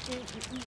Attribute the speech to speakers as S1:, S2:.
S1: kaldı?